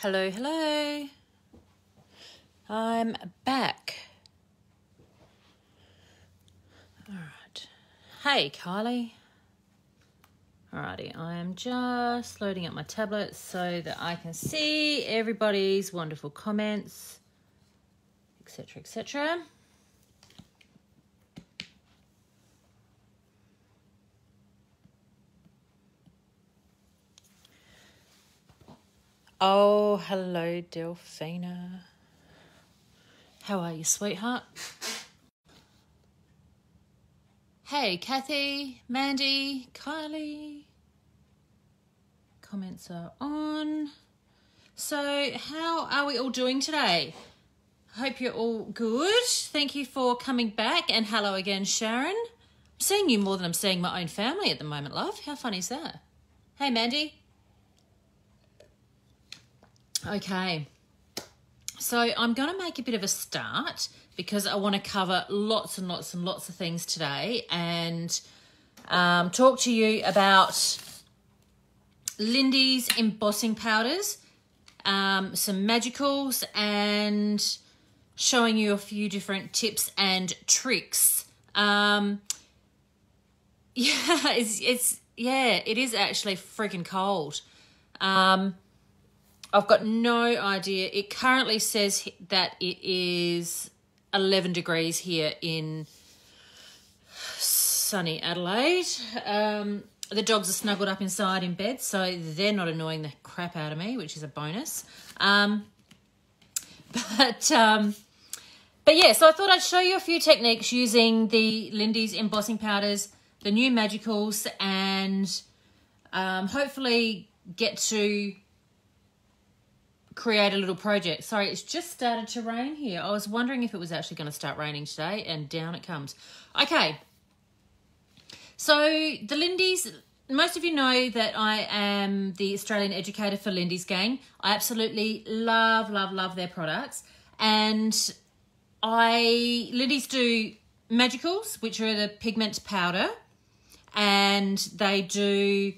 Hello, hello. I'm back. All right. Hey, Kylie. Alrighty, I am just loading up my tablet so that I can see everybody's wonderful comments, etc., etc. Oh, hello, Delphina. How are you, sweetheart? Hey, Kathy, Mandy, Kylie. Comments are on. So, how are we all doing today? Hope you're all good. Thank you for coming back, and hello again, Sharon. I'm seeing you more than I'm seeing my own family at the moment, love. How funny is that? Hey, Mandy. Okay. So I'm going to make a bit of a start because I want to cover lots and lots and lots of things today and um, talk to you about Lindy's embossing powders, um, some magicals, and showing you a few different tips and tricks. Um, yeah, it's it's yeah, it is actually freaking cold. Um, I've got no idea. It currently says that it is 11 degrees here in sunny Adelaide. Um, the dogs are snuggled up inside in bed, so they're not annoying the crap out of me, which is a bonus. Um, but um, but yeah, so I thought I'd show you a few techniques using the Lindy's embossing powders, the new magicals, and um, hopefully get to create a little project. Sorry, it's just started to rain here. I was wondering if it was actually going to start raining today, and down it comes. Okay. So, the Lindy's, most of you know that I am the Australian educator for Lindy's Gang. I absolutely love, love, love their products. And I, Lindy's do magicals, which are the pigment powder, and they do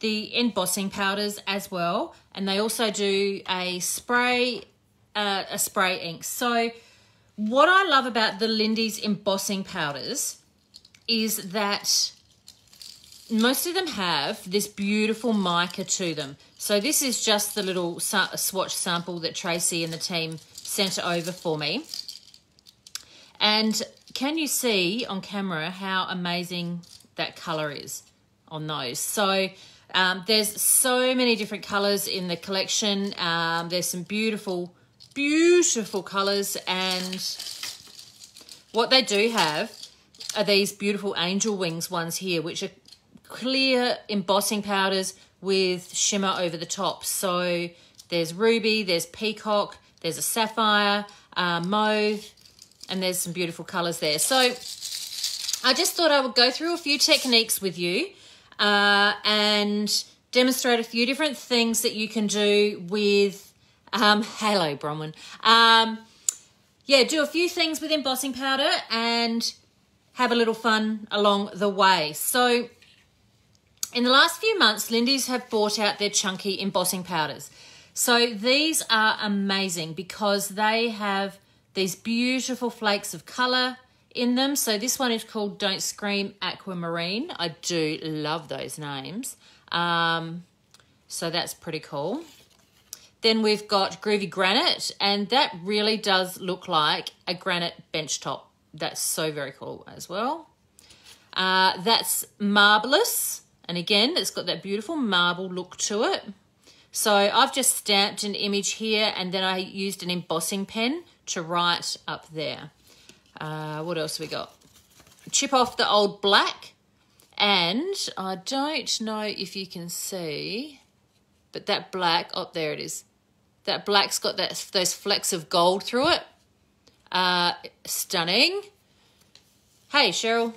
the embossing powders as well, and they also do a spray, uh, a spray ink. So, what I love about the Lindy's embossing powders is that most of them have this beautiful mica to them. So this is just the little swatch sample that Tracy and the team sent over for me. And can you see on camera how amazing that colour is on those? So um, there's so many different colors in the collection. Um, there's some beautiful, beautiful colors. And what they do have are these beautiful angel wings ones here, which are clear embossing powders with shimmer over the top. So there's ruby, there's peacock, there's a sapphire, uh, mauve, and there's some beautiful colors there. So I just thought I would go through a few techniques with you uh, and demonstrate a few different things that you can do with um, Hello Bronwyn. Um, yeah, do a few things with embossing powder and have a little fun along the way. So, in the last few months, Lindy's have brought out their chunky embossing powders. So, these are amazing because they have these beautiful flakes of colour in them. So this one is called Don't Scream Aquamarine. I do love those names. Um, so that's pretty cool. Then we've got Groovy Granite, and that really does look like a granite bench top. That's so very cool as well. Uh, that's Marvelous, and again, it's got that beautiful marble look to it. So I've just stamped an image here, and then I used an embossing pen to write up there. Uh, what else we got? Chip off the old black. And I don't know if you can see, but that black, oh, there it is. That black's got that those flecks of gold through it. Uh, stunning. Hey, Cheryl.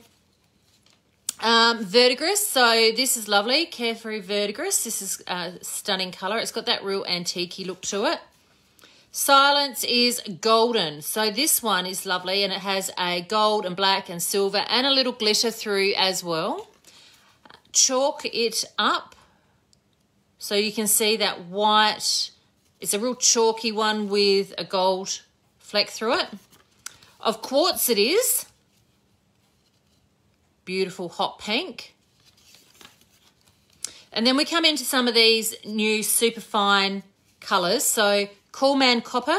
Um, verdigris, so this is lovely. Carefree verdigris. This is a stunning colour. It's got that real antique look to it. Silence is golden. So this one is lovely and it has a gold and black and silver and a little glitter through as well. Chalk it up so you can see that white It's a real chalky one with a gold fleck through it. Of quartz it is. Beautiful hot pink. And then we come into some of these new super fine colours. So Cool Man Copper,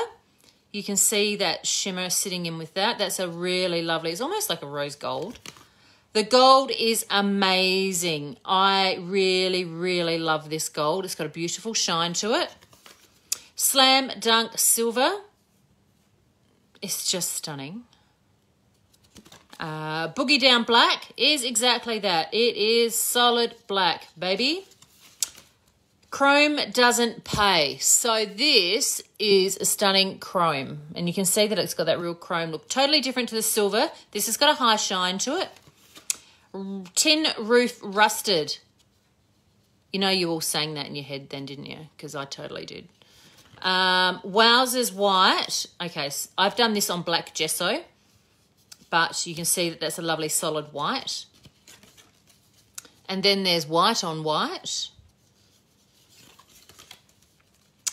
you can see that shimmer sitting in with that. That's a really lovely, it's almost like a rose gold. The gold is amazing. I really, really love this gold. It's got a beautiful shine to it. Slam Dunk Silver. It's just stunning. Uh, Boogie Down Black is exactly that. It is solid black, baby. Chrome doesn't pay. So this is a stunning chrome. And you can see that it's got that real chrome look. Totally different to the silver. This has got a high shine to it. Tin Roof Rusted. You know you all sang that in your head then, didn't you? Because I totally did. Um, Wowzers White. Okay, so I've done this on black gesso but you can see that that's a lovely solid white. And then there's white on white.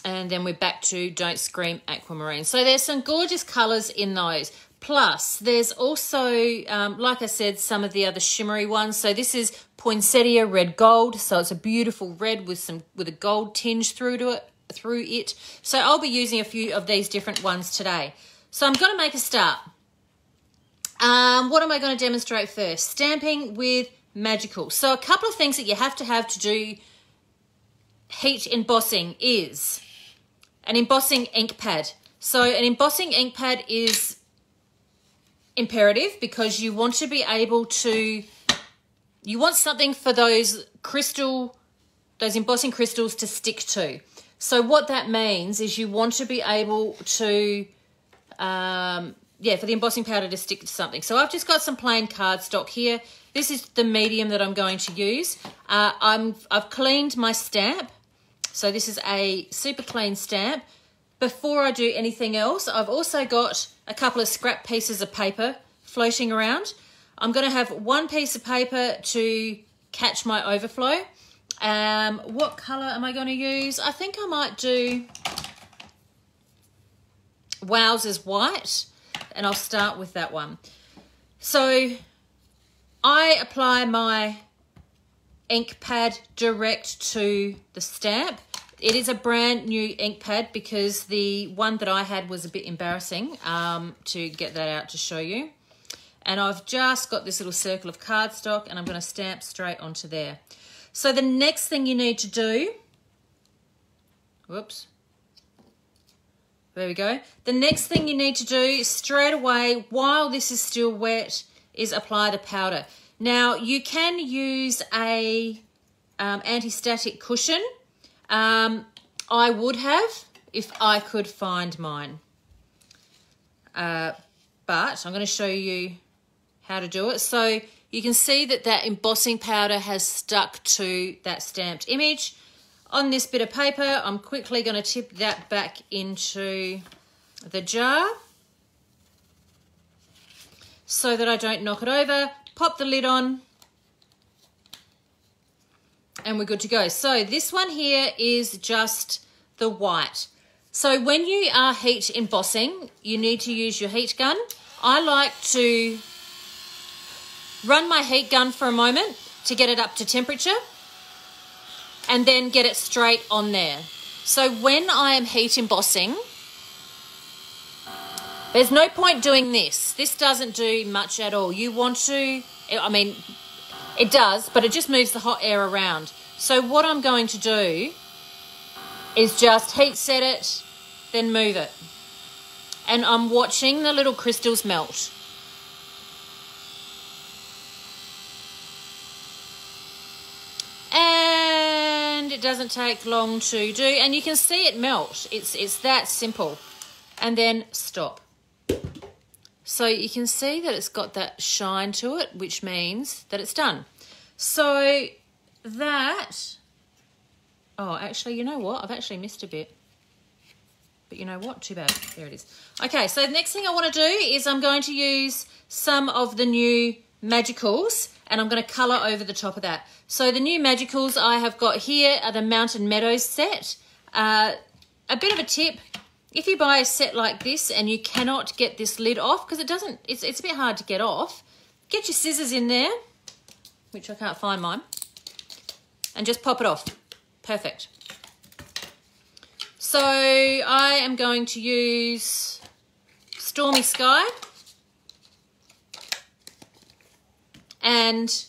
And then we're back to Don't Scream Aquamarine. So there's some gorgeous colours in those. Plus, there's also, um, like I said, some of the other shimmery ones. So this is Poinsettia Red Gold. So it's a beautiful red with some with a gold tinge through to it through it. So I'll be using a few of these different ones today. So I'm going to make a start. Um, what am I going to demonstrate first? Stamping with Magical. So a couple of things that you have to have to do heat embossing is an embossing ink pad. So an embossing ink pad is imperative because you want to be able to, you want something for those crystal, those embossing crystals to stick to. So what that means is you want to be able to um, yeah, for the embossing powder to stick to something. So I've just got some plain cardstock here. This is the medium that I'm going to use. Uh, I'm, I've cleaned my stamp. So this is a super clean stamp. Before I do anything else, I've also got a couple of scrap pieces of paper floating around. I'm going to have one piece of paper to catch my overflow. Um, what colour am I going to use? I think I might do Wowzers White and I'll start with that one. So I apply my ink pad direct to the stamp. It is a brand new ink pad because the one that I had was a bit embarrassing um, to get that out to show you. And I've just got this little circle of cardstock and I'm going to stamp straight onto there. So the next thing you need to do, whoops, there we go. The next thing you need to do straight away while this is still wet is apply the powder. Now you can use a um, anti-static cushion. Um, I would have if I could find mine. Uh, but I'm going to show you how to do it. So you can see that that embossing powder has stuck to that stamped image. On this bit of paper, I'm quickly going to tip that back into the jar so that I don't knock it over. Pop the lid on and we're good to go. So this one here is just the white. So when you are heat embossing, you need to use your heat gun. I like to run my heat gun for a moment to get it up to temperature and then get it straight on there. So when I am heat embossing, there's no point doing this. This doesn't do much at all. You want to, I mean, it does, but it just moves the hot air around. So what I'm going to do is just heat set it, then move it. And I'm watching the little crystals melt. And it doesn't take long to do and you can see it melt it's it's that simple and then stop so you can see that it's got that shine to it which means that it's done. So that oh actually you know what? I've actually missed a bit. But you know what? Too bad. There it is. Okay so the next thing I want to do is I'm going to use some of the new magicals and I'm going to colour over the top of that. So the new magicals I have got here are the Mountain Meadows set. Uh, a bit of a tip, if you buy a set like this and you cannot get this lid off, because it doesn't, it's, it's a bit hard to get off, get your scissors in there, which I can't find mine, and just pop it off. Perfect. So I am going to use Stormy Sky and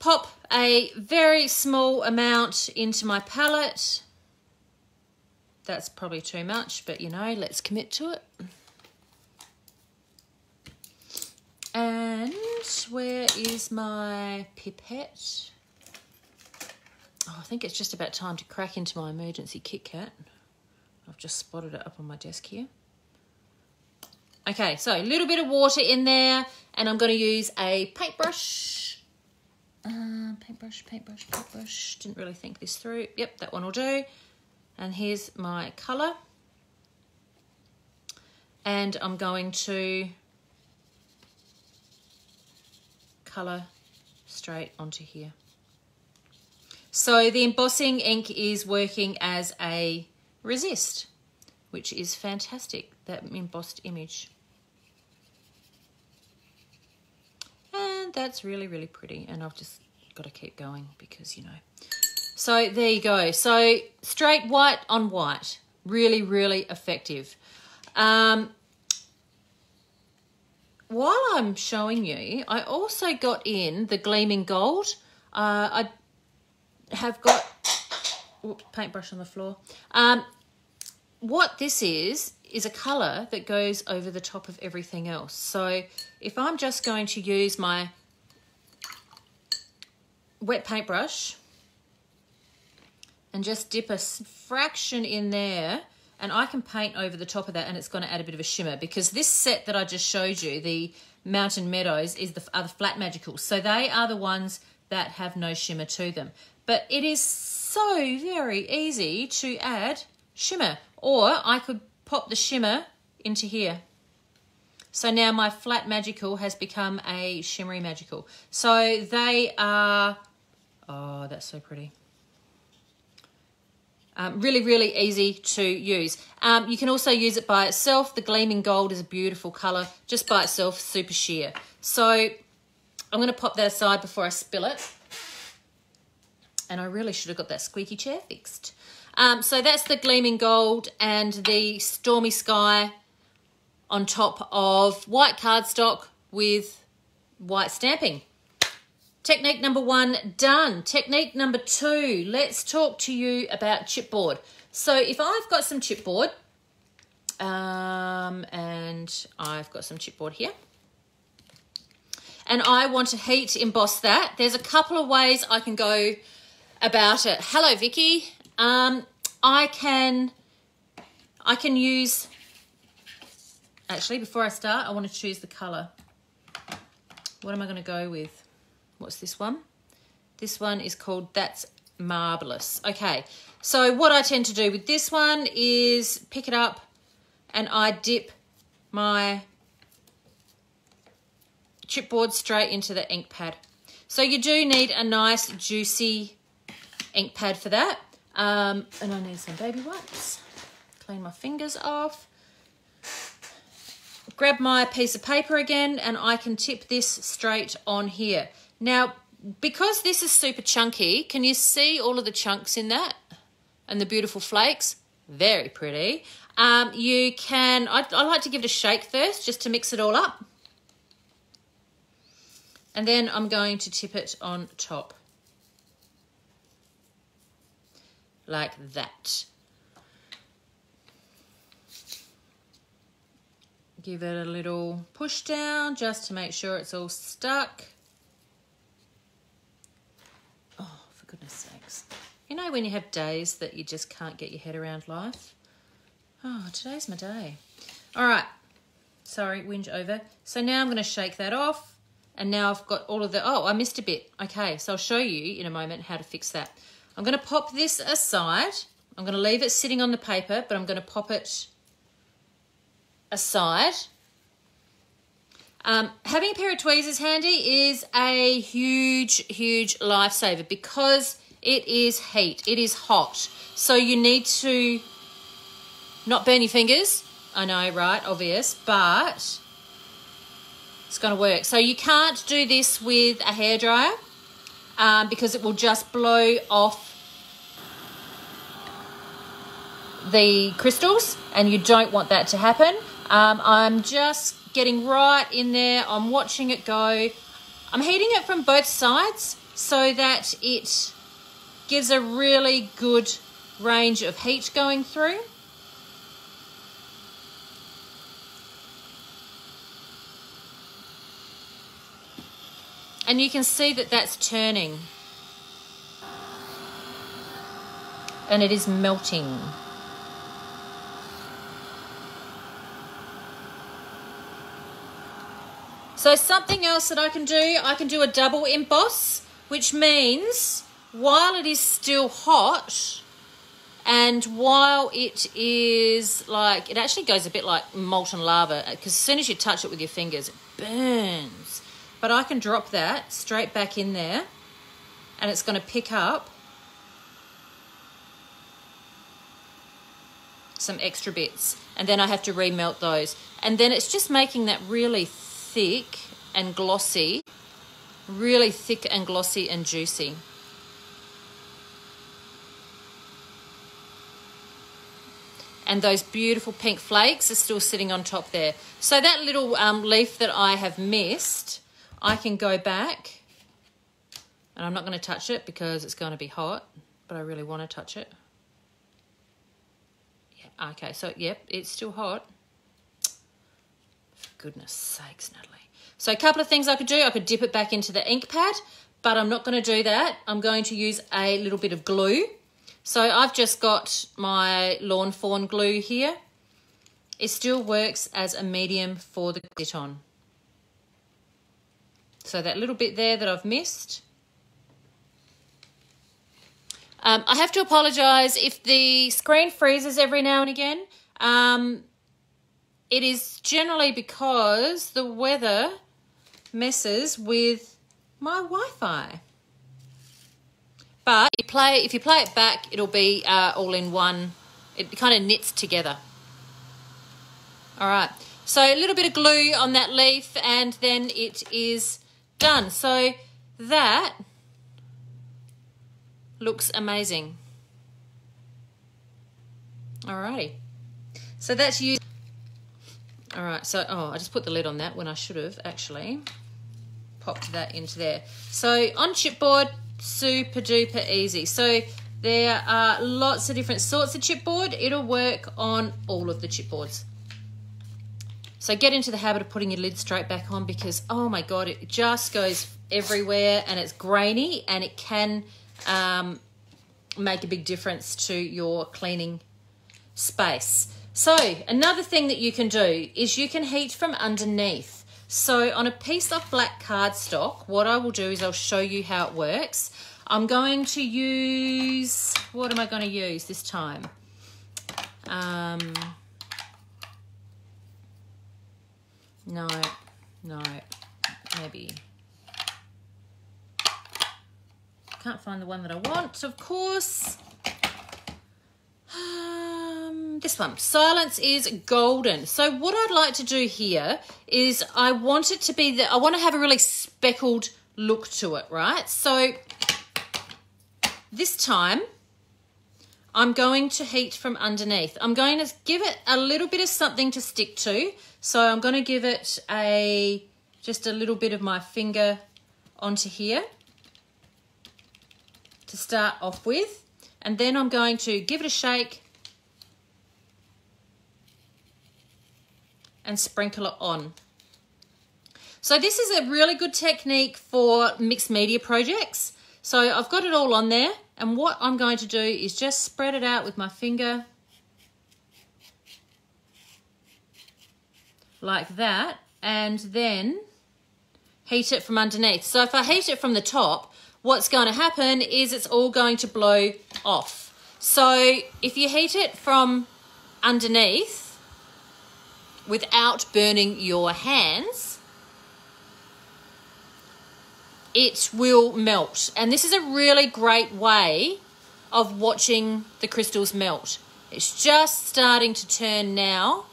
pop a very small amount into my palette. That's probably too much, but you know, let's commit to it. And where is my pipette? Oh, I think it's just about time to crack into my emergency Kit Kat. I've just spotted it up on my desk here. Okay, so a little bit of water in there, and I'm going to use a paintbrush. Uh, paintbrush, paintbrush, paintbrush. Didn't really think this through. Yep, that one will do. And here's my colour. And I'm going to colour straight onto here. So the embossing ink is working as a resist, which is fantastic, that embossed image. And that's really, really pretty. And I've just got to keep going because, you know. So there you go. So straight white on white. Really, really effective. Um, while I'm showing you, I also got in the Gleaming Gold. Uh, I have got oops, paintbrush on the floor. Um, what this is is a colour that goes over the top of everything else. So if I'm just going to use my wet paintbrush and just dip a fraction in there and I can paint over the top of that and it's going to add a bit of a shimmer because this set that I just showed you, the Mountain Meadows, is the, are the flat magicals. So they are the ones that have no shimmer to them. But it is so very easy to add shimmer. Or I could pop the shimmer into here. So now my flat magical has become a shimmery magical. So they are, oh, that's so pretty. Um, really, really easy to use. Um, you can also use it by itself. The gleaming gold is a beautiful colour. Just by itself, super sheer. So I'm going to pop that aside before I spill it. And I really should have got that squeaky chair fixed. Um, so that's the Gleaming Gold and the Stormy Sky on top of white cardstock with white stamping. Technique number one, done. Technique number two, let's talk to you about chipboard. So if I've got some chipboard, um, and I've got some chipboard here, and I want to heat emboss that, there's a couple of ways I can go about it. Hello, Vicky. Um, I can, I can use, actually, before I start, I want to choose the colour. What am I going to go with? What's this one? This one is called That's Marvellous. Okay, so what I tend to do with this one is pick it up and I dip my chipboard straight into the ink pad. So you do need a nice juicy ink pad for that. Um, and I need some baby wipes. Clean my fingers off. Grab my piece of paper again and I can tip this straight on here. Now, because this is super chunky, can you see all of the chunks in that? And the beautiful flakes? Very pretty. Um, you can, I, I like to give it a shake first just to mix it all up. And then I'm going to tip it on top. like that. Give it a little push down just to make sure it's all stuck. Oh, for goodness sakes. You know when you have days that you just can't get your head around life? Oh, today's my day. All right. Sorry, whinge over. So now I'm going to shake that off. And now I've got all of the... Oh, I missed a bit. Okay, so I'll show you in a moment how to fix that. I'm going to pop this aside. I'm going to leave it sitting on the paper, but I'm going to pop it aside. Um, having a pair of tweezers handy is a huge, huge lifesaver because It is heat. It is hot. So you need to not burn your fingers. I know, right? Obvious. But it's going to work. So you can't do this with a hairdryer um, because it will just blow off the crystals and you don't want that to happen. Um, I'm just getting right in there. I'm watching it go. I'm heating it from both sides so that it gives a really good range of heat going through. And you can see that that's turning. And it is melting. So something else that I can do, I can do a double emboss, which means while it is still hot and while it is like, it actually goes a bit like molten lava because as soon as you touch it with your fingers, it burns. But I can drop that straight back in there and it's going to pick up some extra bits and then I have to remelt those. And then it's just making that really thick and glossy, really thick and glossy and juicy. And those beautiful pink flakes are still sitting on top there. So that little um, leaf that I have missed, I can go back and I'm not going to touch it because it's going to be hot, but I really want to touch it. Yeah, okay, so yep, it's still hot For goodness sakes, Natalie. So a couple of things I could do. I could dip it back into the ink pad, but I'm not going to do that. I'm going to use a little bit of glue. So I've just got my Lawn Fawn glue here. It still works as a medium for the sit on. So that little bit there that I've missed. Um, I have to apologise if the screen freezes every now and again. Um, it is generally because the weather messes with my Wi-Fi. But you play if you play it back, it'll be uh, all in one. It kind of knits together. All right. So a little bit of glue on that leaf, and then it is done. So that looks amazing. Alrighty. So that's used. All right, so, oh, I just put the lid on that when I should have actually popped that into there. So on chipboard, super duper easy. So there are lots of different sorts of chipboard. It'll work on all of the chipboards. So get into the habit of putting your lid straight back on because, oh my God, it just goes everywhere and it's grainy and it can um, make a big difference to your cleaning space. So another thing that you can do is you can heat from underneath. So on a piece of black cardstock, what I will do is I'll show you how it works. I'm going to use, what am I going to use this time? Um, no, no, maybe. Can't find the one that I want, of course. Um, this one, silence is golden. So what I'd like to do here is I want it to be that I want to have a really speckled look to it, right? So this time I'm going to heat from underneath. I'm going to give it a little bit of something to stick to. So I'm going to give it a just a little bit of my finger onto here to start off with. And then I'm going to give it a shake and sprinkle it on. So this is a really good technique for mixed media projects. So I've got it all on there and what I'm going to do is just spread it out with my finger like that and then heat it from underneath. So if I heat it from the top, what's going to happen is it's all going to blow off. So if you heat it from underneath, without burning your hands, it will melt. And this is a really great way of watching the crystals melt. It's just starting to turn now.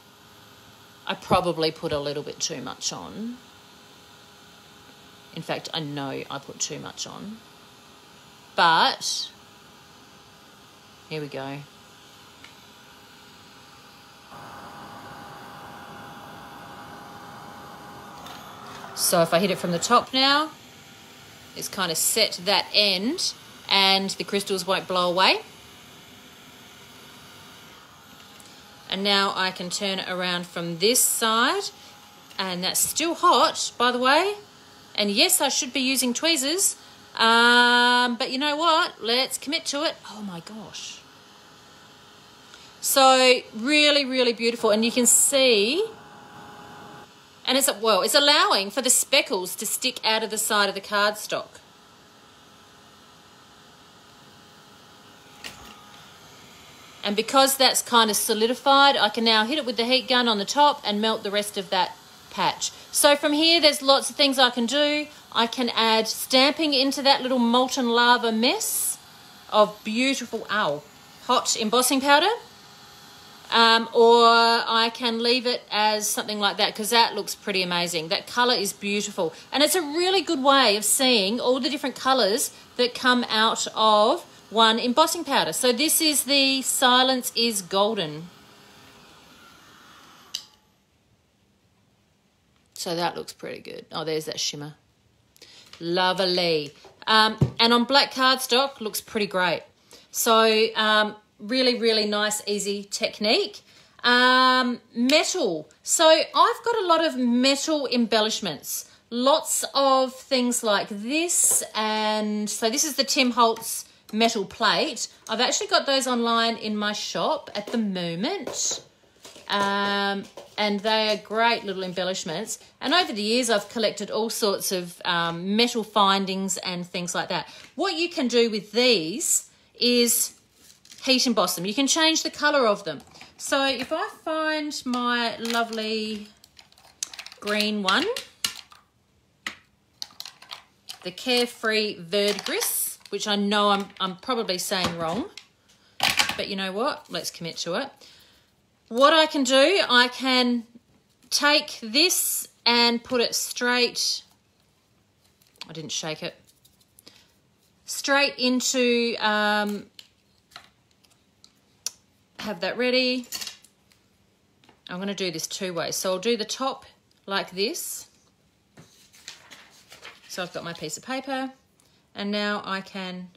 I probably put a little bit too much on. In fact, I know I put too much on. But here we go. So if I hit it from the top now, it's kind of set that end and the crystals won't blow away. And now I can turn it around from this side and that's still hot, by the way. And yes, I should be using tweezers, um, but you know what? Let's commit to it. Oh my gosh. So really, really beautiful. And you can see, and it's, well, it's allowing for the speckles to stick out of the side of the cardstock. And because that's kind of solidified, I can now hit it with the heat gun on the top and melt the rest of that patch. So from here, there's lots of things I can do. I can add stamping into that little molten lava mess of beautiful, ow, hot embossing powder. Um, or I can leave it as something like that because that looks pretty amazing. That colour is beautiful. And it's a really good way of seeing all the different colours that come out of one embossing powder. So this is the Silence is Golden. So that looks pretty good. Oh, there's that shimmer. Lovely. Um, and on black cardstock, looks pretty great. So um, really, really nice, easy technique. Um, metal. So I've got a lot of metal embellishments. Lots of things like this. And so this is the Tim Holtz metal plate. I've actually got those online in my shop at the moment. Um, and they are great little embellishments. And over the years, I've collected all sorts of um, metal findings and things like that. What you can do with these is heat emboss them. You can change the colour of them. So if I find my lovely green one, the Carefree Verdigris, which I know I'm, I'm probably saying wrong. But you know what? Let's commit to it. What I can do, I can take this and put it straight, I didn't shake it, straight into, um, have that ready. I'm going to do this two ways. So I'll do the top like this. So I've got my piece of paper and now I can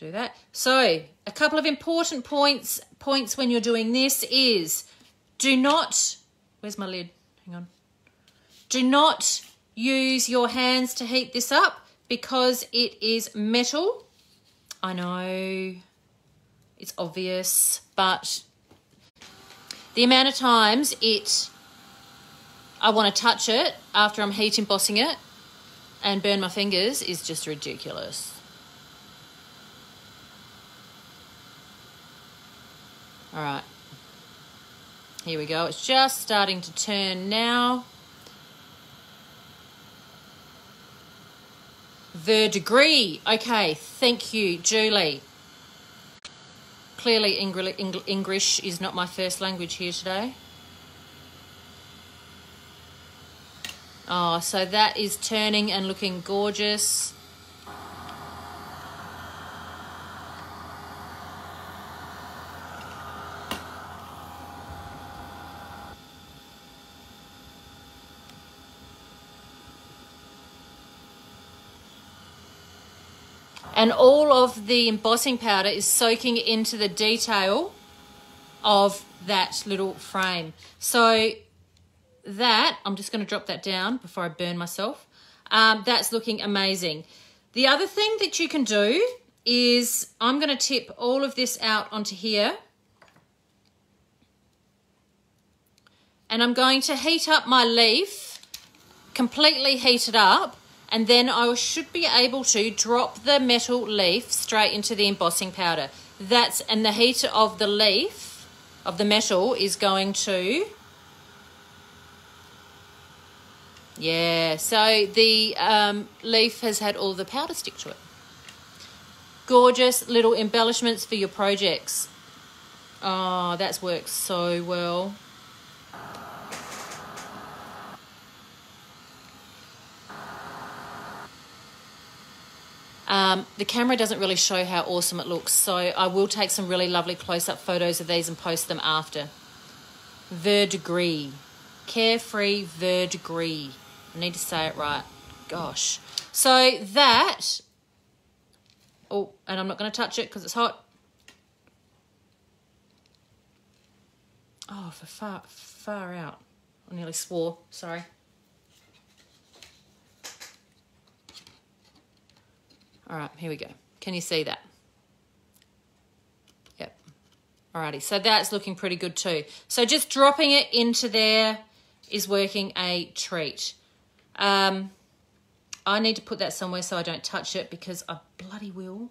do that. So a couple of important points points when you're doing this is do not, where's my lid? Hang on. Do not use your hands to heat this up because it is metal. I know it's obvious, but the amount of times it I want to touch it after I'm heat embossing it and burn my fingers is just ridiculous. All right. Here we go. It's just starting to turn now. The degree. Okay, thank you, Julie. Clearly, English is not my first language here today. Oh, so that is turning and looking gorgeous. And all of the embossing powder is soaking into the detail of that little frame. So that, I'm just going to drop that down before I burn myself. Um, that's looking amazing. The other thing that you can do is I'm going to tip all of this out onto here. And I'm going to heat up my leaf, completely heat it up, and then I should be able to drop the metal leaf straight into the embossing powder. That's and the heat of the leaf of the metal is going to Yeah, so the um, leaf has had all the powder stick to it. Gorgeous little embellishments for your projects. Oh, that's worked so well. Um, the camera doesn't really show how awesome it looks, so I will take some really lovely close-up photos of these and post them after. Verdigris. Carefree Verdigris. I need to say it right. Gosh. So that... Oh, and I'm not going to touch it because it's hot. Oh, for far, far out. I nearly swore. Sorry. All right, here we go. Can you see that? Yep. Alrighty, so that's looking pretty good too. So just dropping it into there is working a treat. Um, I need to put that somewhere so I don't touch it because I bloody will.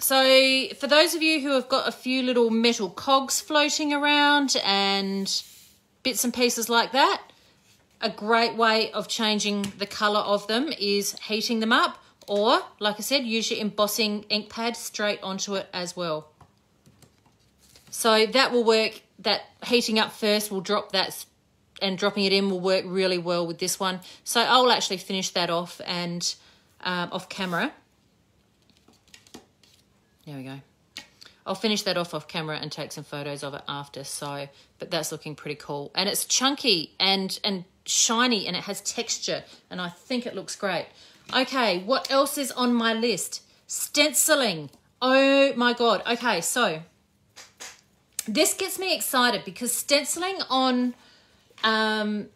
So for those of you who have got a few little metal cogs floating around and bits and pieces like that, a great way of changing the colour of them is heating them up or, like I said, use your embossing ink pad straight onto it as well. So that will work, that heating up first will drop that and dropping it in will work really well with this one. So I'll actually finish that off and um, off camera. There we go. I'll finish that off off camera and take some photos of it after. So, but that's looking pretty cool. And it's chunky and, and shiny and it has texture and I think it looks great. Okay, what else is on my list? Stenciling. Oh my God. Okay, so this gets me excited because stenciling on um,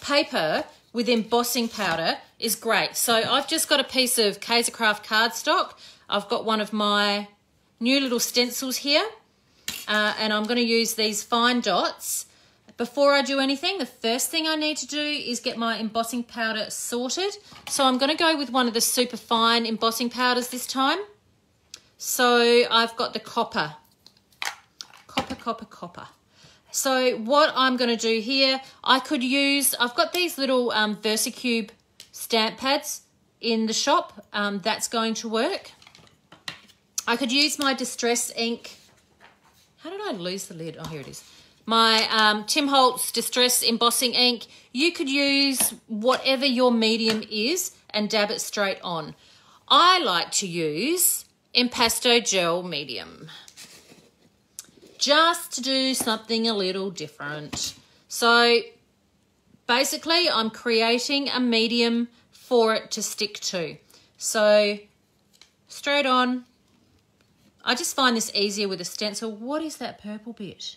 paper with embossing powder is great. So I've just got a piece of Kaisercraft cardstock. I've got one of my new little stencils here uh, and I'm going to use these fine dots before I do anything, the first thing I need to do is get my embossing powder sorted. So I'm going to go with one of the super fine embossing powders this time. So I've got the copper. Copper, copper, copper. So what I'm going to do here, I could use, I've got these little um, VersaCube stamp pads in the shop. Um, that's going to work. I could use my Distress ink. How did I lose the lid? Oh, here it is my um, Tim Holtz Distress Embossing Ink. You could use whatever your medium is and dab it straight on. I like to use Impasto Gel Medium just to do something a little different. So basically I'm creating a medium for it to stick to. So straight on. I just find this easier with a stencil. What is that purple bit?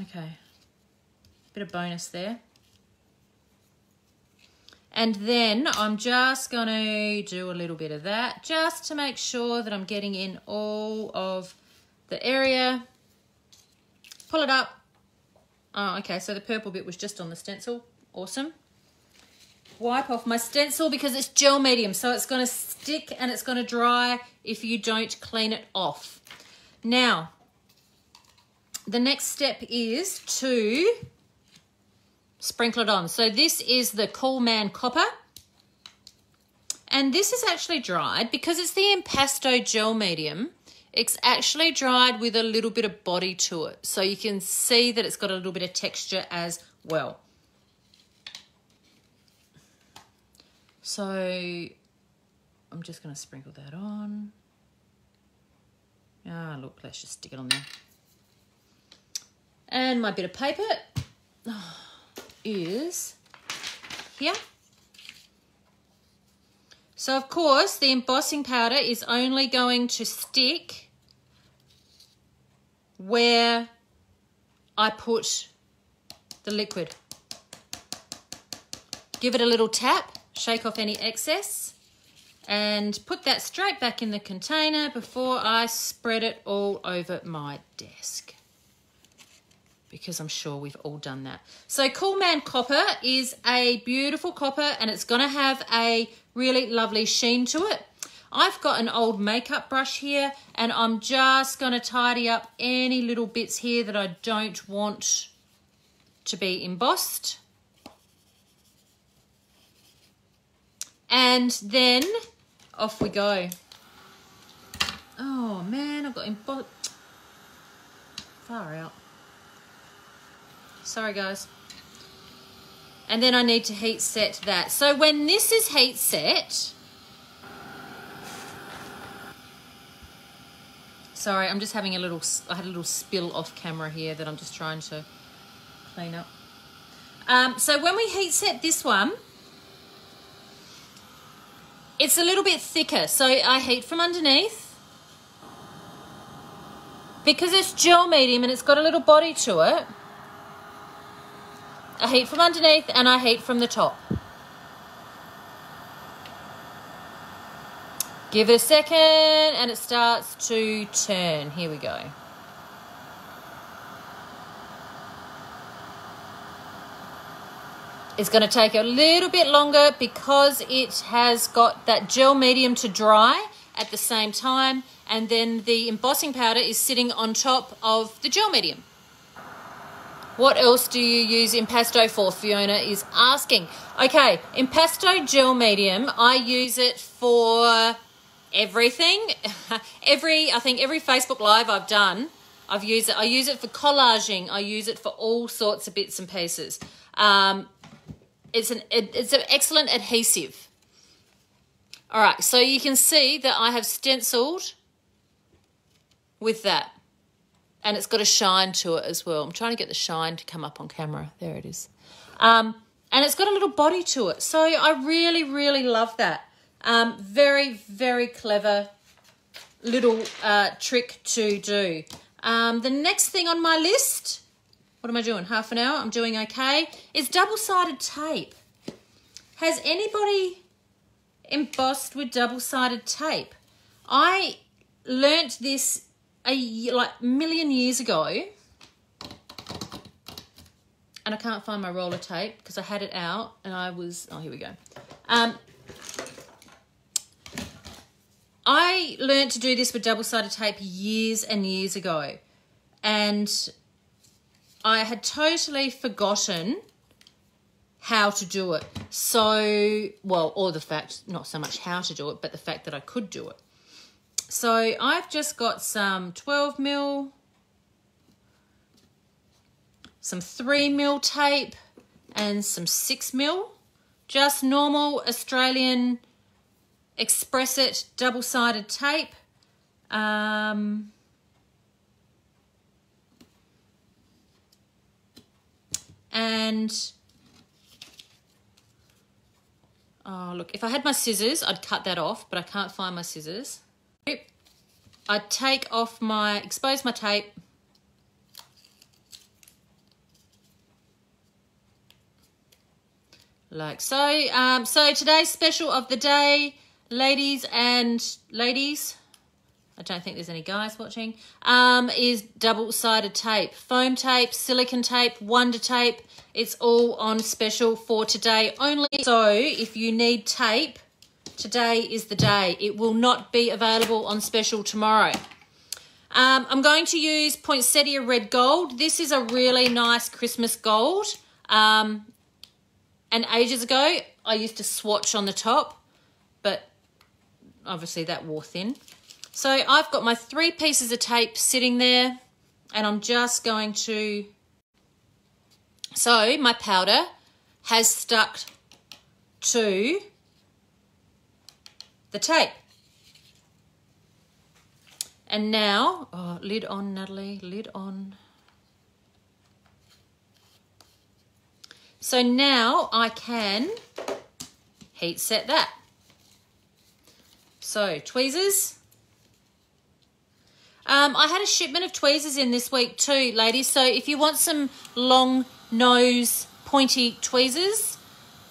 Okay, bit of bonus there. And then I'm just going to do a little bit of that just to make sure that I'm getting in all of the area. Pull it up. Oh, okay, so the purple bit was just on the stencil. Awesome. Wipe off my stencil because it's gel medium, so it's going to stick and it's going to dry if you don't clean it off. Now, the next step is to sprinkle it on. So this is the Cool Man Copper. And this is actually dried because it's the impasto gel medium. It's actually dried with a little bit of body to it. So you can see that it's got a little bit of texture as well. So I'm just going to sprinkle that on. Ah, look, let's just stick it on there. And my bit of paper oh, is here. So of course the embossing powder is only going to stick where I put the liquid. Give it a little tap, shake off any excess and put that straight back in the container before I spread it all over my desk because I'm sure we've all done that. So Cool Man Copper is a beautiful copper and it's going to have a really lovely sheen to it. I've got an old makeup brush here and I'm just going to tidy up any little bits here that I don't want to be embossed. And then off we go. Oh man, I've got embossed. Far out. Sorry guys. And then I need to heat set that. So when this is heat set, Sorry, I'm just having a little, I had a little spill off camera here that I'm just trying to clean up. Um, so when we heat set this one, it's a little bit thicker. So I heat from underneath. Because it's gel medium and it's got a little body to it, I heat from underneath and I heat from the top. Give it a second and it starts to turn. Here we go. It's going to take a little bit longer because it has got that gel medium to dry at the same time and then the embossing powder is sitting on top of the gel medium. What else do you use impasto for? Fiona is asking. Okay, impasto gel medium, I use it for everything. every I think every Facebook live I've done, I've used it. I use it for collaging. I use it for all sorts of bits and pieces. Um, it's an it, it's an excellent adhesive. All right, so you can see that I have stenciled with that. And it's got a shine to it as well. I'm trying to get the shine to come up on camera. There it is. Um, and it's got a little body to it. So I really, really love that. Um, very, very clever little uh, trick to do. Um, the next thing on my list, what am I doing? Half an hour? I'm doing okay. Is double-sided tape. Has anybody embossed with double-sided tape? I learnt this a like million years ago and I can't find my roller tape because I had it out and I was, oh, here we go. Um, I learned to do this with double-sided tape years and years ago. And I had totally forgotten how to do it. So, well, or the fact, not so much how to do it, but the fact that I could do it. So I've just got some 12 mil, some 3 mil tape, and some 6 mil. Just normal Australian Xpress It double-sided tape. Um, and oh look if I had my scissors I'd cut that off but I can't find my scissors I take off my expose my tape like so um, so today's special of the day ladies and ladies, I don't think there's any guys watching, um, is double-sided tape. Foam tape, silicon tape, Wonder tape. It's all on special for today only. So if you need tape, today is the day. It will not be available on special tomorrow. Um, I'm going to use Poinsettia Red Gold. This is a really nice Christmas gold. Um, and ages ago, I used to swatch on the top, but obviously that wore thin. So I've got my three pieces of tape sitting there and I'm just going to, so my powder has stuck to the tape. And now, oh, lid on, Natalie, lid on. So now I can heat set that. So, tweezers. Um, I had a shipment of tweezers in this week too, ladies. So if you want some long nose pointy tweezers,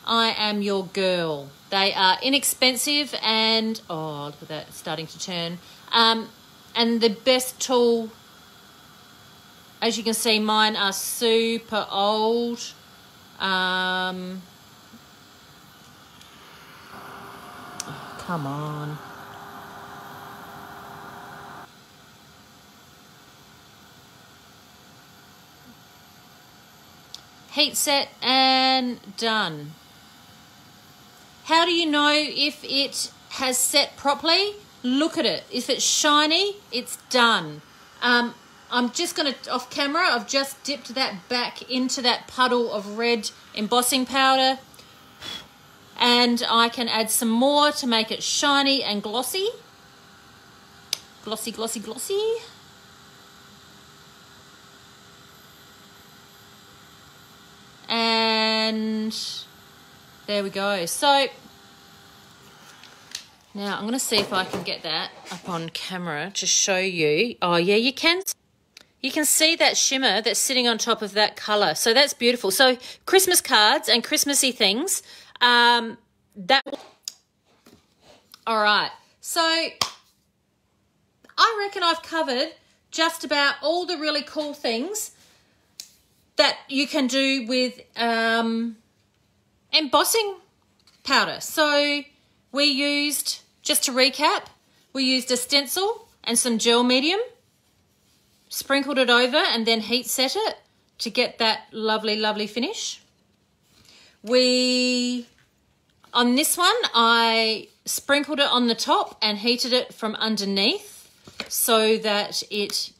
I am your girl. They are inexpensive and, oh, look at that, starting to turn. Um, and the best tool, as you can see, mine are super old. Um, oh, come on. heat set and done. How do you know if it has set properly? Look at it. If it's shiny, it's done. Um, I'm just going to, off camera, I've just dipped that back into that puddle of red embossing powder. And I can add some more to make it shiny and glossy. Glossy, glossy, glossy. And there we go. So now I'm going to see if I can get that up on camera to show you. Oh yeah, you can. You can see that shimmer that's sitting on top of that colour. So that's beautiful. So Christmas cards and Christmassy things. Um, that. All right. So I reckon I've covered just about all the really cool things that you can do with um, embossing powder. So we used, just to recap, we used a stencil and some gel medium, sprinkled it over and then heat set it to get that lovely, lovely finish. We, on this one, I sprinkled it on the top and heated it from underneath so that it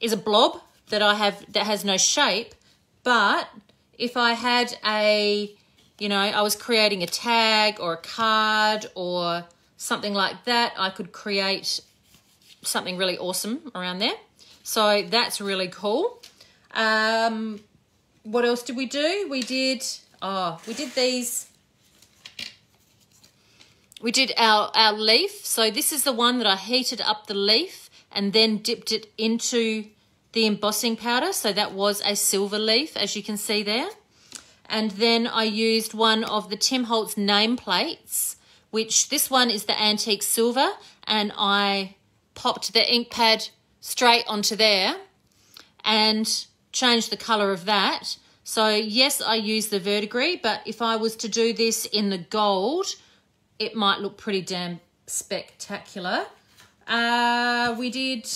is a blob that I have that has no shape but if I had a, you know, I was creating a tag or a card or something like that, I could create something really awesome around there. So that's really cool. Um, what else did we do? We did, oh, we did these. We did our, our leaf. So this is the one that I heated up the leaf and then dipped it into the embossing powder. So that was a silver leaf, as you can see there. And then I used one of the Tim Holtz nameplates, which this one is the antique silver. And I popped the ink pad straight onto there and changed the colour of that. So yes, I use the verdigris, but if I was to do this in the gold, it might look pretty damn spectacular. Uh, we did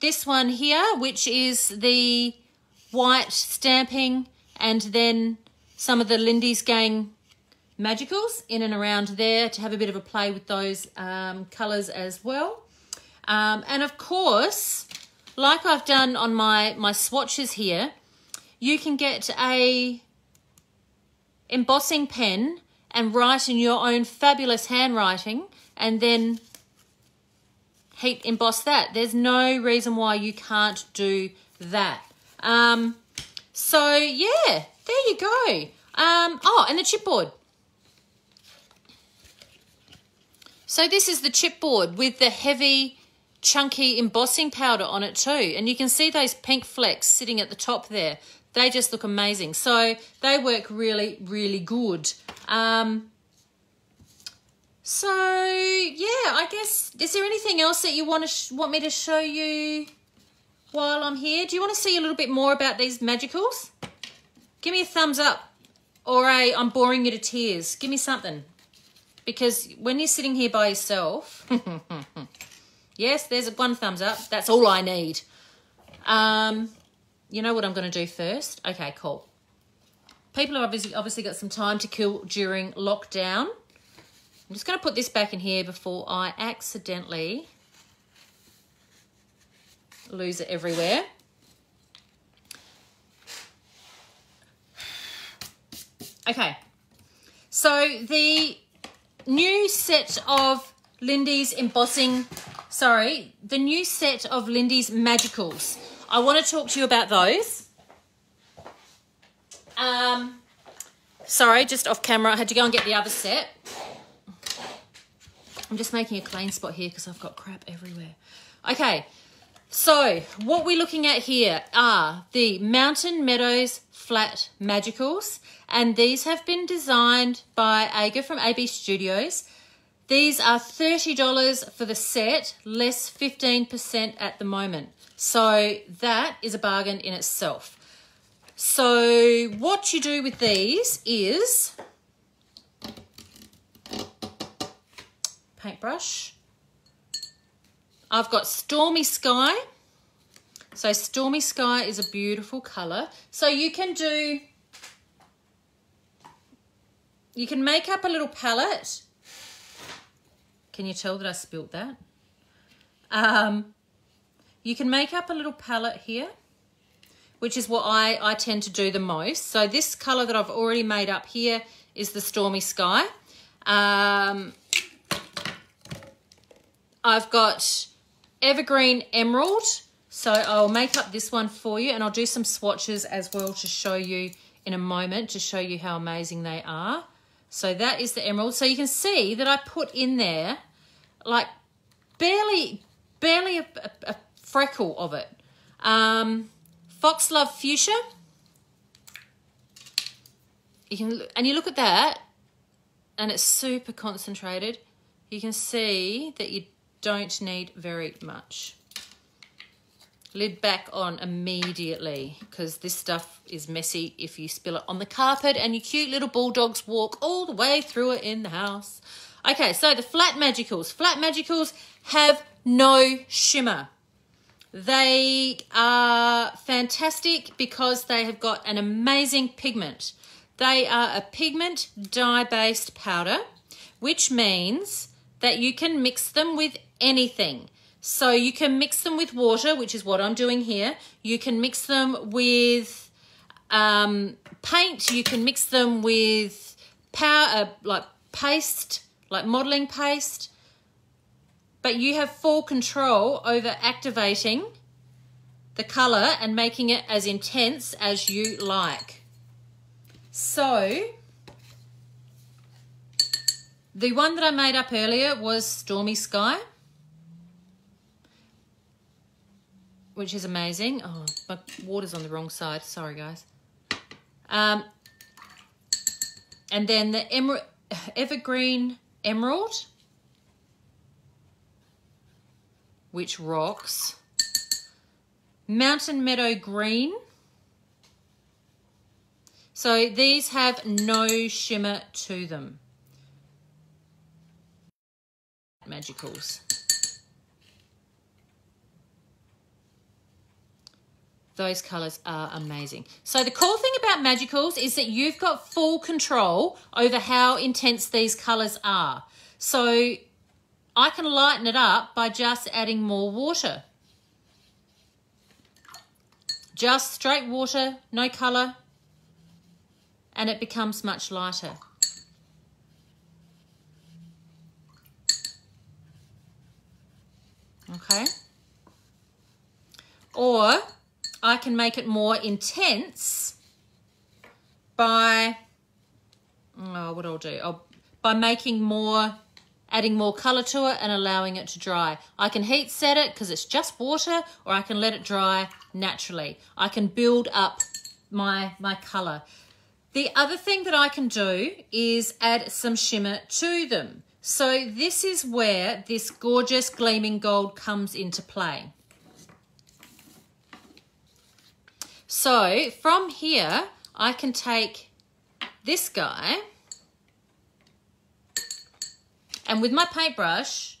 this one here, which is the white stamping and then some of the Lindy's Gang magicals in and around there to have a bit of a play with those um, colours as well. Um, and of course, like I've done on my, my swatches here, you can get a embossing pen and write in your own fabulous handwriting and then heat emboss that. There's no reason why you can't do that. Um, so yeah, there you go. Um, oh, and the chipboard. So this is the chipboard with the heavy, chunky embossing powder on it too. And you can see those pink flecks sitting at the top there. They just look amazing. So they work really, really good. Um, so yeah, I guess is there anything else that you want to want me to show you while I'm here? Do you want to see a little bit more about these magicals? Give me a thumbs up or a I'm boring you to tears. Give me something. Because when you're sitting here by yourself, yes, there's a one thumbs up. That's all I need. Um, you know what I'm going to do first? Okay, cool. People have obviously obviously got some time to kill during lockdown. I'm just going to put this back in here before I accidentally lose it everywhere. Okay, so the new set of Lindy's embossing, sorry, the new set of Lindy's Magicals. I want to talk to you about those. Um, sorry, just off camera, I had to go and get the other set. I'm just making a clean spot here because I've got crap everywhere. Okay, so what we're looking at here are the Mountain Meadows Flat Magicals, and these have been designed by Aga from AB Studios. These are $30 for the set, less 15% at the moment. So that is a bargain in itself. So what you do with these is paintbrush. I've got Stormy Sky. So Stormy Sky is a beautiful colour. So you can do, you can make up a little palette. Can you tell that I spilt that? Um, you can make up a little palette here, which is what I, I tend to do the most. So this colour that I've already made up here is the Stormy Sky. Um, I've got Evergreen Emerald. So I'll make up this one for you and I'll do some swatches as well to show you in a moment to show you how amazing they are. So that is the emerald. So you can see that I put in there like barely, barely a, a, a freckle of it. Um, Foxglove Fuchsia. You can, and you look at that and it's super concentrated. You can see that you don't need very much. Lid back on immediately because this stuff is messy if you spill it on the carpet and your cute little bulldogs walk all the way through it in the house. Okay, so the flat magicals. Flat magicals have no shimmer. They are fantastic because they have got an amazing pigment. They are a pigment dye-based powder, which means that you can mix them with anything. So you can mix them with water, which is what I'm doing here. You can mix them with um, paint. You can mix them with power, uh, like paste, like modeling paste. But you have full control over activating the color and making it as intense as you like. So, the one that I made up earlier was Stormy Sky, which is amazing. Oh, my water's on the wrong side. Sorry, guys. Um, and then the Emer Evergreen Emerald, which rocks. Mountain Meadow Green, so these have no shimmer to them. Magicals. Those colours are amazing. So the cool thing about Magicals is that you've got full control over how intense these colours are. So I can lighten it up by just adding more water. Just straight water, no colour, and it becomes much lighter. Okay. Or I can make it more intense by, oh, what I'll do, I'll, by making more, adding more color to it and allowing it to dry. I can heat set it because it's just water or I can let it dry naturally. I can build up my, my color. The other thing that I can do is add some shimmer to them. So this is where this gorgeous gleaming gold comes into play. So from here, I can take this guy and with my paintbrush,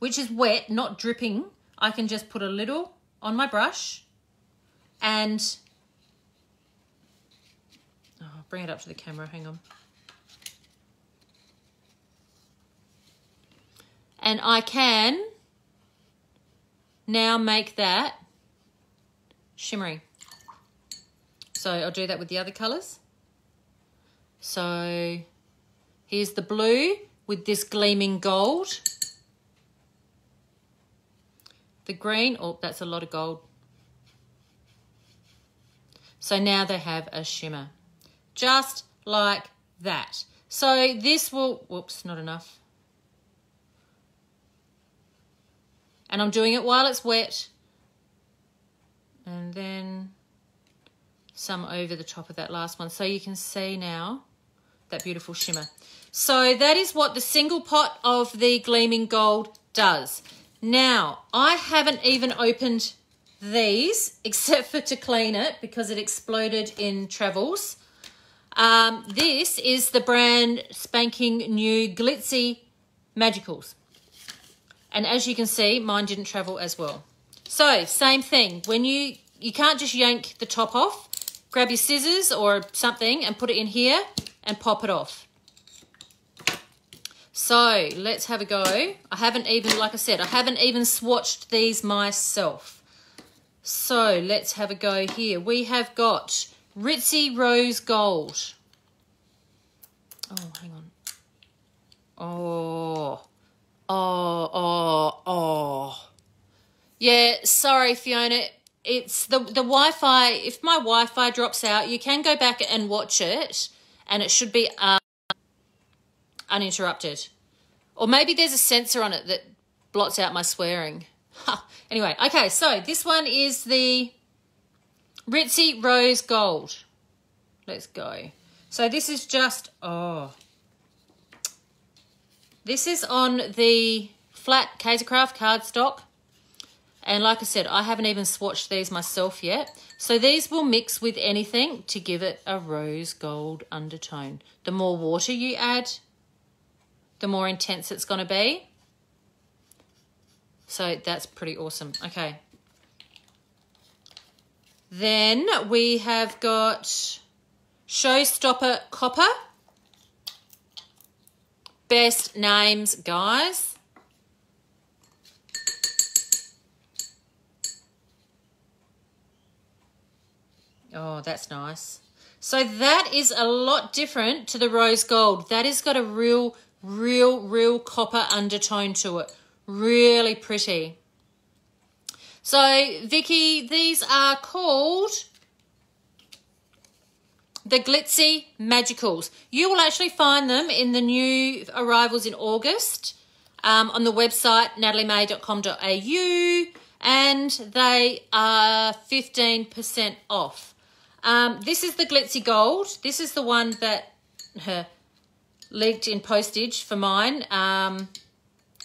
which is wet, not dripping, I can just put a little on my brush and oh, bring it up to the camera, hang on. And I can now make that shimmery. So I'll do that with the other colours. So here's the blue with this gleaming gold. The green, oh, that's a lot of gold. So now they have a shimmer just like that. So this will, whoops, not enough. And I'm doing it while it's wet. And then some over the top of that last one. So you can see now that beautiful shimmer. So that is what the single pot of the Gleaming Gold does. Now, I haven't even opened these except for to clean it because it exploded in travels. Um, this is the brand spanking new Glitzy Magicals. And as you can see, mine didn't travel as well. So same thing. When you, you can't just yank the top off. Grab your scissors or something and put it in here and pop it off. So let's have a go. I haven't even, like I said, I haven't even swatched these myself. So let's have a go here. We have got Ritzy Rose Gold. Oh, hang on. Oh, oh, oh, oh. Yeah, sorry, Fiona. It's the, the Wi-Fi. If my Wi-Fi drops out, you can go back and watch it and it should be uh, uninterrupted. Or maybe there's a sensor on it that blots out my swearing. Anyway, okay, so this one is the Ritzy Rose Gold. Let's go. So this is just, oh. This is on the flat Kaisercraft cardstock. And like I said, I haven't even swatched these myself yet. So these will mix with anything to give it a rose gold undertone. The more water you add, the more intense it's going to be. So that's pretty awesome. Okay. Then we have got Showstopper Copper. Best names, guys. Oh, that's nice. So that is a lot different to the rose gold. That has got a real, real, real copper undertone to it. Really pretty. So, Vicky, these are called the Glitzy Magicals. You will actually find them in the new arrivals in August um, on the website nataliemay.com.au and they are 15% off. Um, this is the Glitzy Gold. This is the one that uh, leaked in postage for mine because um,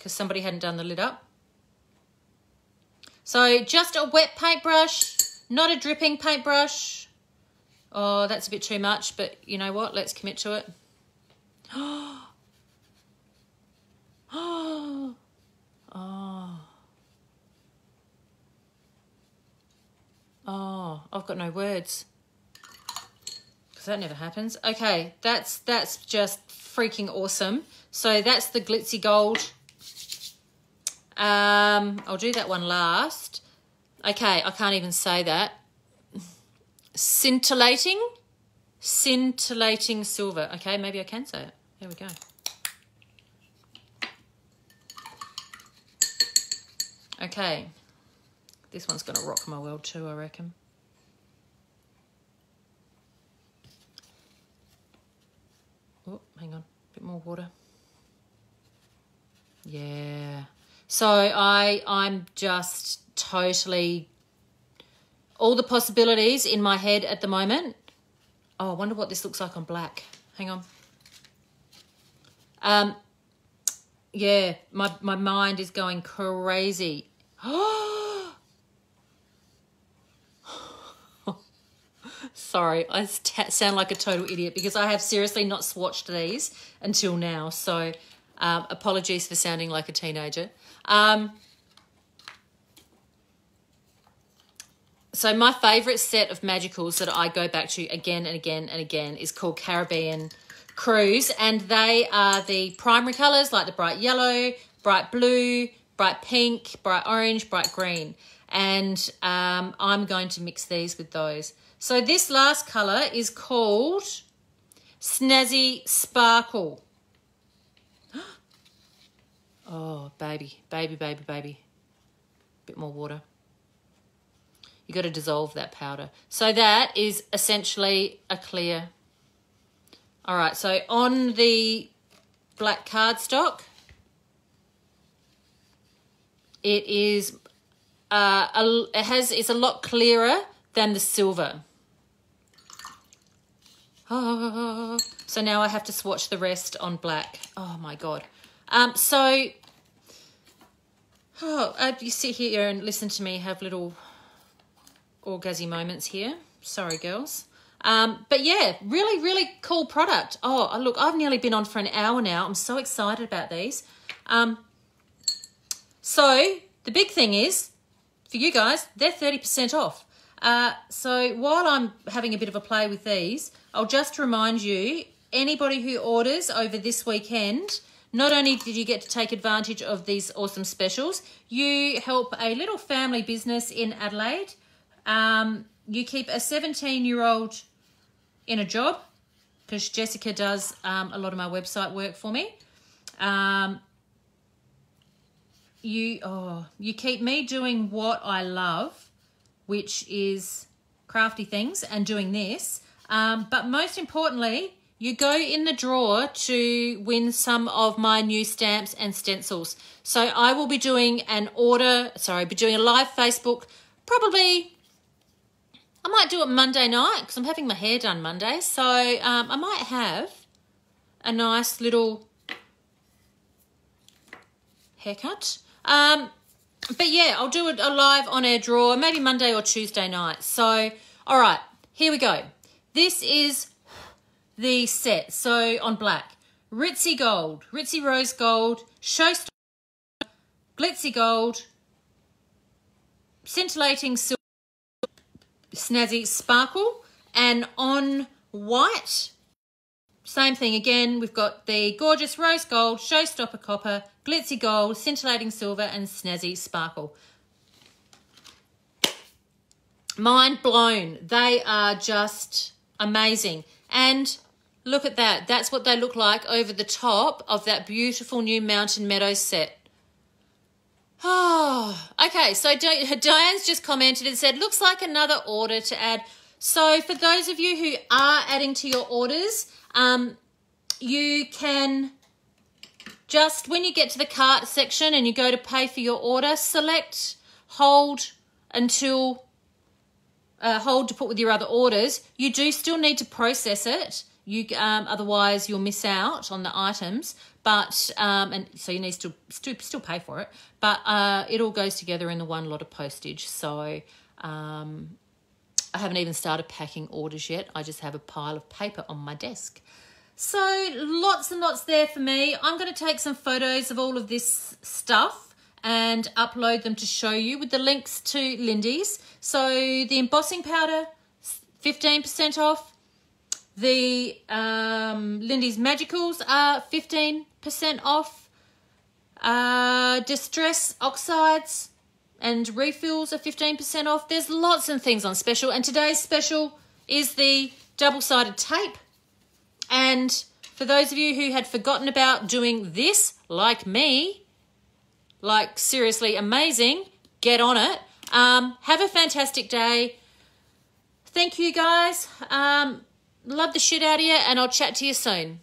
somebody hadn't done the lid up. So just a wet paintbrush, not a dripping paintbrush. Oh, that's a bit too much, but you know what? Let's commit to it. Oh. Oh. Oh. Oh, I've got no words because that never happens. Okay, that's that's just freaking awesome. So that's the glitzy gold. Um, I'll do that one last. Okay, I can't even say that. Scintillating, scintillating silver. Okay, maybe I can say it. There we go. Okay, this one's going to rock my world too, I reckon. Oh, hang on, a bit more water. Yeah. So I I'm just totally all the possibilities in my head at the moment. Oh, I wonder what this looks like on black. Hang on. Um yeah, my my mind is going crazy. Oh Sorry, I sound like a total idiot because I have seriously not swatched these until now. So um, apologies for sounding like a teenager. Um, so my favourite set of magicals that I go back to again and again and again is called Caribbean Cruise. And they are the primary colours like the bright yellow, bright blue, bright pink, bright orange, bright green. And um, I'm going to mix these with those. So this last colour is called Snazzy Sparkle. Oh, baby, baby, baby, baby. Bit more water. You've got to dissolve that powder. So that is essentially a clear. All right, so on the black cardstock, it is uh, a, it has it's a lot clearer than the silver. Oh, so now I have to swatch the rest on black. Oh my God. Um, so, oh, uh, you sit here and listen to me have little orgasmy moments here. Sorry, girls. Um, but yeah, really, really cool product. Oh, look, I've nearly been on for an hour now. I'm so excited about these. Um, so the big thing is for you guys, they're 30% off. Uh, so while I'm having a bit of a play with these, I'll just remind you, anybody who orders over this weekend, not only did you get to take advantage of these awesome specials, you help a little family business in Adelaide. Um, you keep a 17 year old in a job because Jessica does um, a lot of my website work for me. Um, you oh you keep me doing what I love, which is crafty things and doing this. Um, but most importantly, you go in the drawer to win some of my new stamps and stencils. So I will be doing an order, sorry, be doing a live Facebook probably I might do it Monday night because I'm having my hair done Monday. So um, I might have a nice little haircut. Um, but yeah, I'll do a live on air draw maybe Monday or Tuesday night. So, all right, here we go. This is the set. So on black, Ritzy Gold, Ritzy Rose Gold, Showstopper, Glitzy Gold, Scintillating Silver, Snazzy Sparkle, and on white, same thing again. We've got the gorgeous Rose Gold, Showstopper Copper, Glitzy Gold, Scintillating Silver, and Snazzy Sparkle. Mind blown. They are just amazing. And look at that. That's what they look like over the top of that beautiful new Mountain Meadows set. Oh, okay. So Diane's just commented and said, looks like another order to add. So for those of you who are adding to your orders, um, you can just, when you get to the cart section and you go to pay for your order, select hold until, uh, hold to put with your other orders. You do still need to process it. You um, Otherwise, you'll miss out on the items. But, um, and so you need to still, still pay for it. But uh, it all goes together in the one lot of postage. So um, I haven't even started packing orders yet. I just have a pile of paper on my desk. So lots and lots there for me. I'm going to take some photos of all of this stuff and upload them to show you with the links to Lindy's. So the embossing powder, 15% off. The um, Lindy's Magicals are 15% off. Uh, Distress Oxides, and refills are 15% off. There's lots of things on special, and today's special is the double-sided tape. And for those of you who had forgotten about doing this, like me, like seriously amazing, get on it. Um, have a fantastic day. Thank you guys. Um, love the shit out of you, and I'll chat to you soon.